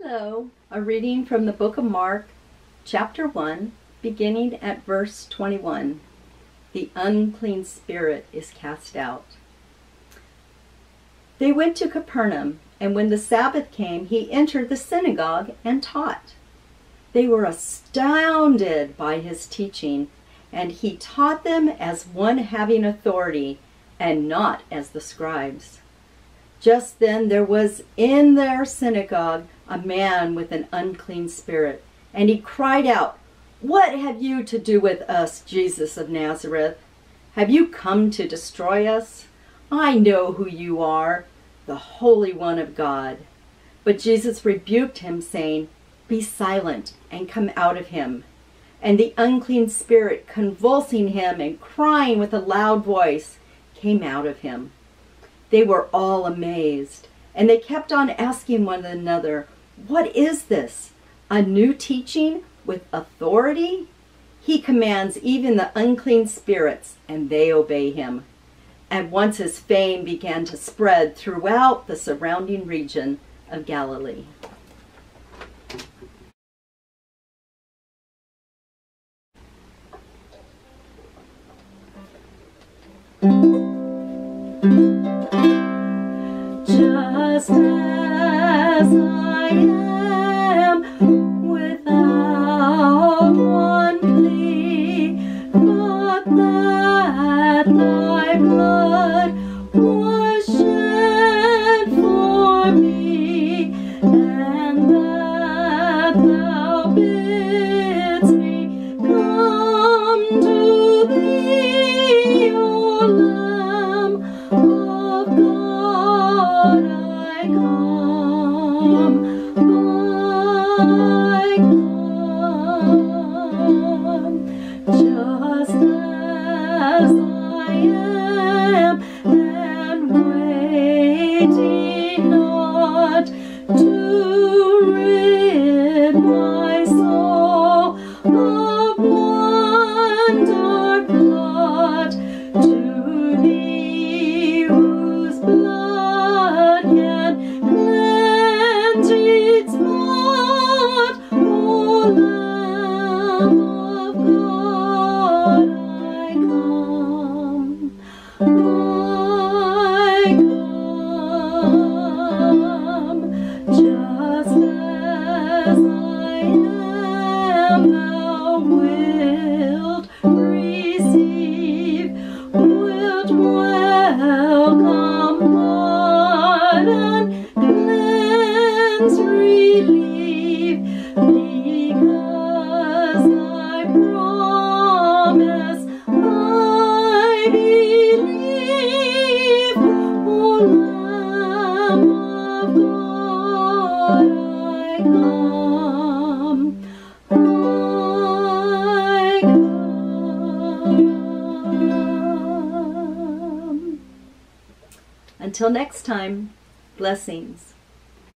Hello, a reading from the book of Mark, chapter 1, beginning at verse 21. The unclean spirit is cast out. They went to Capernaum, and when the Sabbath came, he entered the synagogue and taught. They were astounded by his teaching, and he taught them as one having authority, and not as the scribes. Just then there was in their synagogue a man with an unclean spirit, and he cried out, What have you to do with us, Jesus of Nazareth? Have you come to destroy us? I know who you are, the Holy One of God. But Jesus rebuked him, saying, Be silent and come out of him. And the unclean spirit, convulsing him and crying with a loud voice, came out of him. They were all amazed, and they kept on asking one another, What is this? A new teaching with authority? He commands even the unclean spirits, and they obey him. At once his fame began to spread throughout the surrounding region of Galilee. Just as I am I Until next time, blessings.